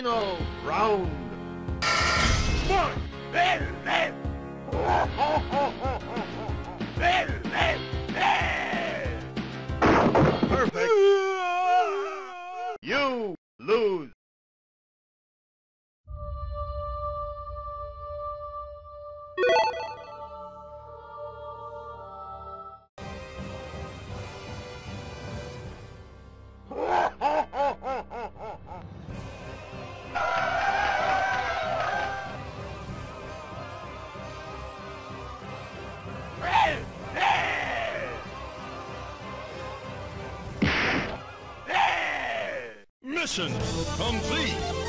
Final round. Perfect. You lose. Mission complete!